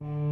you